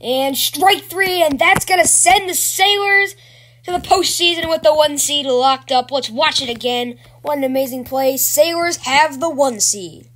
And strike three, and that's going to send the Sailors to the postseason with the one seed locked up. Let's watch it again. What an amazing play. Sailors have the one seed.